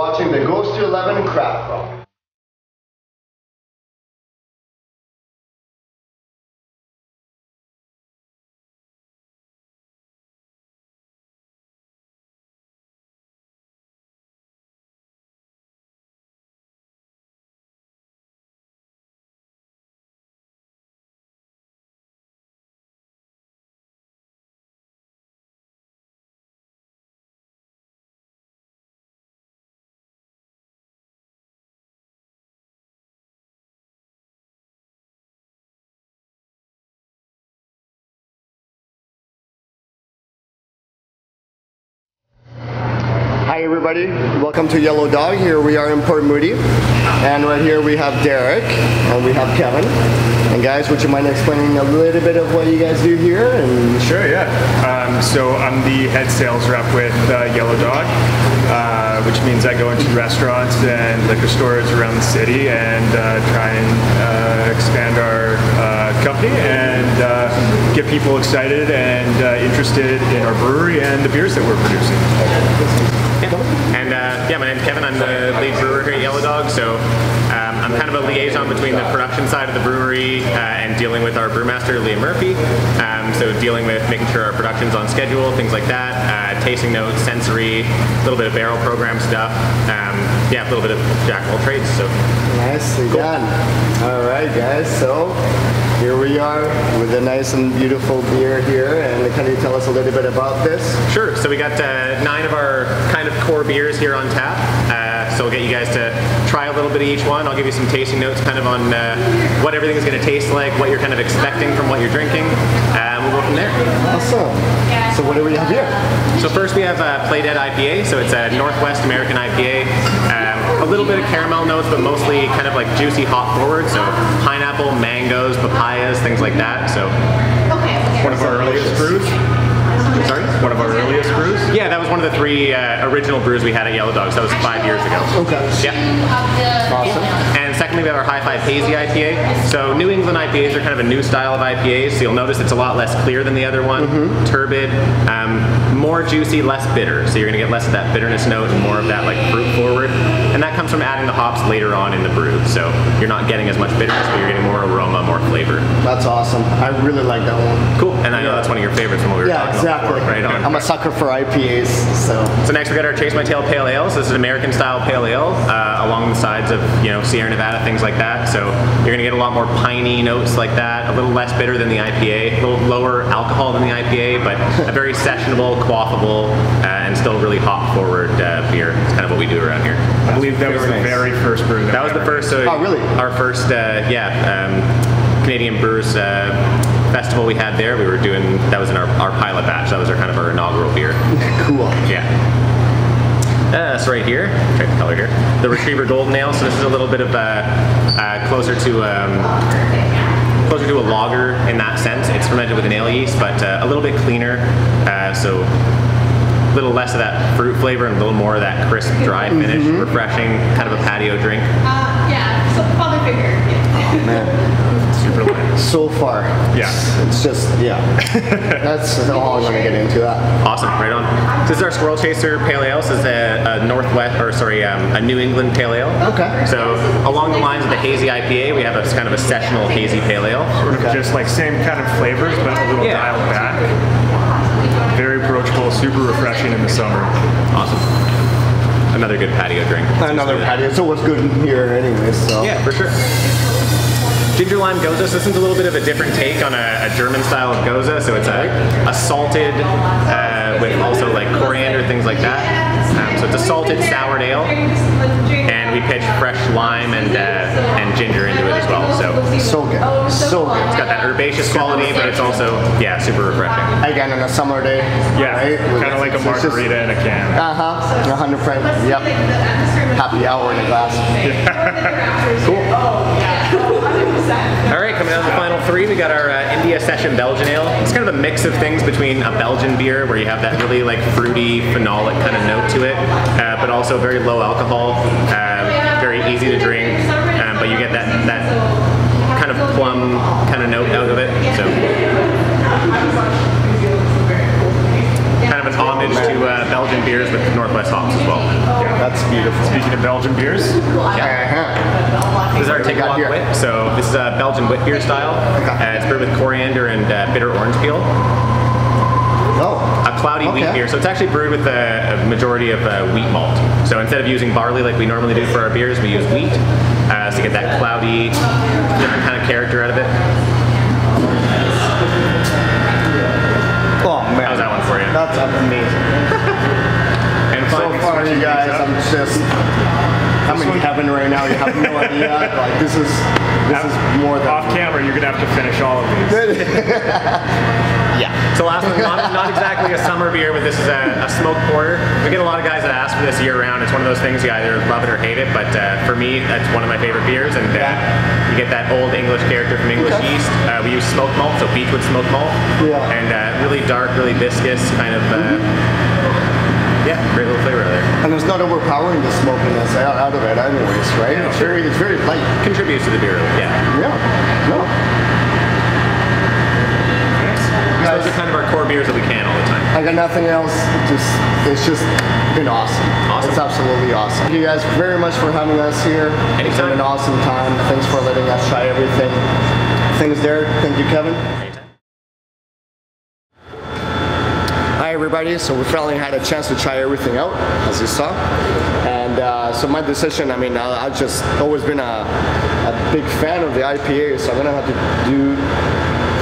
watching the Goes To 11 Craft Crawl. Everybody, welcome to Yellow Dog. Here we are in Port Moody. And right here we have Derek and we have Kevin. And guys, would you mind explaining a little bit of what you guys do here? And Sure, yeah. Um, so I'm the head sales rep with uh, Yellow Dog, uh, which means I go into restaurants and liquor stores around the city and uh, try and uh, expand our company and uh, get people excited and uh, interested in our brewery and the beers that we're producing. And uh, yeah, my name's Kevin. I'm the lead brewer here at Yellow Dog. So um, I'm kind of a liaison between the production side of the brewery uh, and dealing with our brewmaster, Liam Murphy. Um, so dealing with making sure our production's on schedule, things like that. Uh, tasting notes, sensory, a little bit of barrel program stuff. Um, yeah, a little bit of jack of all trades. So nicely done. All right, guys. So here we are with a nice and beautiful beer here. And can you tell us a little bit about this? Sure. So we got uh, nine of our kind of core beers here on tap. Uh, so we'll get you guys to try a little bit of each one. I'll give you some tasting notes, kind of on uh, what everything is going to taste like, what you're kind of expecting from what you're drinking. We'll go from there. Awesome. So what do we have here? So first we have uh, Play Dead IPA. So it's a Northwest American IPA. Um, a little bit of caramel notes, but mostly kind of like juicy hop forward. So pineapple, mangoes, papayas, things like that. So One of our earliest brews. Sorry. One of our earliest brews. Yeah, that was one of the three uh, original brews we had at Yellow Dogs. That was five years ago. Okay. Yeah. Awesome. And secondly, we have our High Five Hazy IPA. So New England IPAs are kind of a new style of IPAs. So you'll notice it's a lot less clear than the other one. Turbid, um, more juicy, less bitter. So you're gonna get less of that bitterness note and more of that like fruit forward. And that comes from adding the hops later on in the brew. So you're not getting as much bitterness, but you're getting more aroma, more flavor. That's awesome. I really like that one. Cool. And I know that's one of your favorites from what we were Yeah, talking exactly. about before. Right on. I'm a sucker for IPAs, so So next we got our Chase My Tail Pale Ale. So this is an American style pale ale uh, along the sides of you know Sierra Nevada, things like that. So you're gonna get a lot more piney notes like that, a little less bitter than the IPA, a little lower alcohol than the IPA, but a very sessionable, quaffable, uh, and still really hop forward uh, beer. It's kind of what we do around here. I believe that was the Very nice. very first brew. That was the first. So Oh, really? Our first, uh, yeah, um, Canadian Brewers uh, Festival we had there. We were doing that was in our, our pilot batch. That was our kind of our inaugural beer. cool. Yeah. Uh, so right here, check the color here, the Retriever Golden Ale. So this is a little bit of uh, uh, closer to um, closer to a lager in that sense. It's fermented with an ale yeast, but uh, a little bit cleaner. Uh, so a little less of that fruit flavor and a little more of that crisp, dry finish, refreshing, kind of a patio drink. Uh, yeah, so father figure. Super light. So far, Yeah. it's just yeah. That's all I'm gonna get into that. Awesome, right on. This is our Squirrel Chaser Pale Ale. This is a, a Northwest, or sorry, um, a New England Pale Ale. Okay. So along the lines of the hazy IPA, we have a kind of a sessional hazy pale ale. Sort of just like same kind of flavors, but a little Yeah. dialed back. Very approachable, super refreshing in the summer. Awesome. Another good patio drink. Another patio. So what's good here anyway. So Yeah, for sure. Ginger lime gose. So this is a little bit of a different take on a, a German style of gose. So it's a, a salted uh, with also like coriander, things like that. Um, so it's a salted soured ale, and we pitch fresh lime and uh, and ginger into it as well. So it's so good, so good. It's got that herbaceous quality, but it's also yeah super refreshing. Again, on a summer day. Yeah, right? kind of like a It's just- margarita in a can. Uh huh. 100 percent. Yep. Happy hour in a glass. Cool. All right, coming down to the final three, we got our uh, India Session Belgian Ale. It's kind of a mix of things between a Belgian beer, where you have that really like fruity, phenolic kind of note to it, uh, but also very low alcohol, uh, very easy to drink, um, but you get that that kind of plum kind of note out of it. So kind of an homage to uh, Belgian beers with Northwest hops as well. That's beautiful. Speaking of Belgian beers, Uh-huh. This is our take walk wit. So this is a Belgian wit beer style. Uh, it's brewed with coriander and uh, bitter orange peel. Oh, A cloudy wheat beer. So it's actually brewed with a, a majority of uh, wheat malt. So instead of using barley like we normally do for our beers, we use wheat uh, to get that cloudy, different kind of character out of it. oh man. How's that one for you? That's amazing. And So fun- far, you guys, I'm just, I'm in heaven right now. You have no idea. Like this is, this is more than. off camera, you're gonna have to finish all of these. Yeah. So last one, not, not exactly a summer beer, but this is a, a smoked porter. We get a lot of guys that ask for this year round. It's one of those things you either love it or hate it, but uh, for me, that's one of my favorite beers. And uh, you get that old English character from English Okay. yeast. Uh, we use smoked malt, so beechwood smoked malt. Yeah. And uh, really dark, really viscous, kind of. Uh, yeah, great little flavor there. And it's not overpowering the smokiness out out of it, anyways, right? It's very, it's very light. Contributes to the beer, yeah. Yeah. No. So those are kind of our core beers that we can all the time. I got nothing else. Just it's just been awesome. Awesome. It's absolutely awesome. Thank you guys very much for having us here. Anytime. It's been an awesome time. Thanks for letting us try everything. Thanks, there. Thank you, Kevin. Hi everybody, so we finally had a chance to try everything out, as you saw. And uh, so my decision, I mean, I, I've just always been a, a big fan of the IPA, so I'm gonna have to do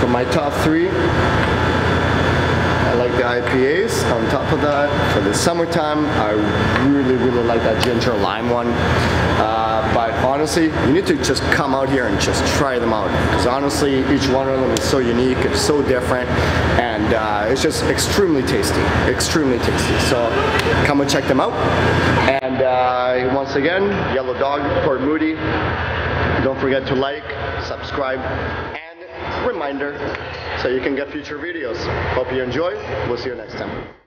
for my top three. I like the IPAs. On top of that, for the summertime, I really, really like that ginger lime one. Uh, but honestly, you need to just come out here and just try them out. Because honestly, each one of them is so unique, it's so different, and uh, it's just extremely tasty. Extremely tasty. So come and check them out. And uh, once again, Yellow Dog, Port Moody. Don't forget to like, subscribe, and reminder so you can get future videos. Hope you enjoy. We'll see you next time.